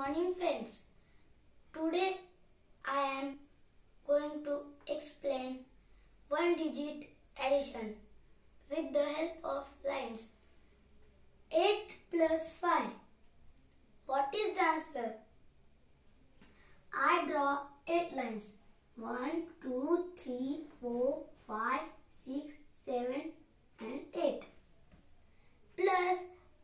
morning friends. Today I am going to explain one digit addition with the help of lines. 8 plus 5. What is the answer? I draw 8 lines. 1, 2, 3, 4, 5, 6, 7 and 8. Plus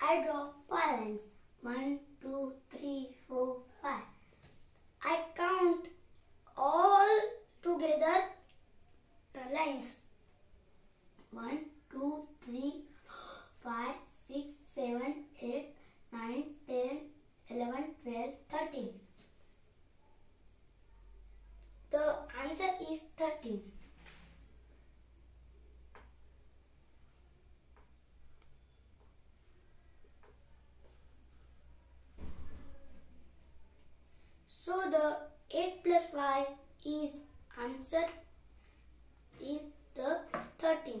I draw 5 lines. 1, 2, 3, 4, 5. I count all together uh, lines. 1, 2, 3, 4, 5, 6, 7, 8, 9, 10, 11, 12, 13. The answer is 13. So the 8 plus 5 is answer is the 13.